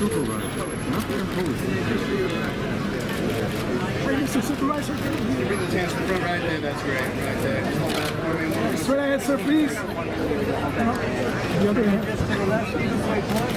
supervisor, not the imposer. Hey, Mr. Supervisor. Bring the chance to front right there. That's great. Right there. Straight ahead, sir, please. The other hand.